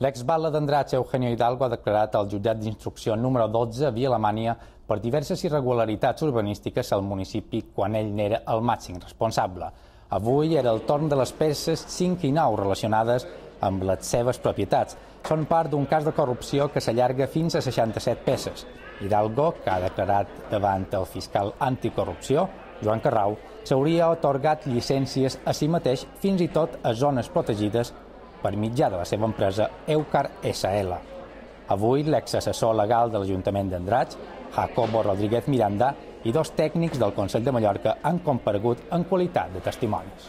L'exbala d'Andratx Eugenio Hidalgo ha declarat al jutjat d'instrucció número 12 a Via Alemanya per diverses irregularitats urbanístiques al municipi quan ell n'era el màxim responsable. Avui era el torn de les peces 5 i 9 relacionades amb les seves propietats. Són part d'un cas de corrupció que s'allarga fins a 67 peces. Hidalgo, que ha declarat davant el fiscal anticorrupció, Joan Carrau, s'hauria otorgat llicències a si mateix fins i tot a zones protegides per mitjà de la seva empresa Eucar SL. Avui, l'exassessor legal de l'Ajuntament d'Andratx, Jacobo Rodríguez Miranda, i dos tècnics del Consell de Mallorca han comparegut en qualitat de testimonis.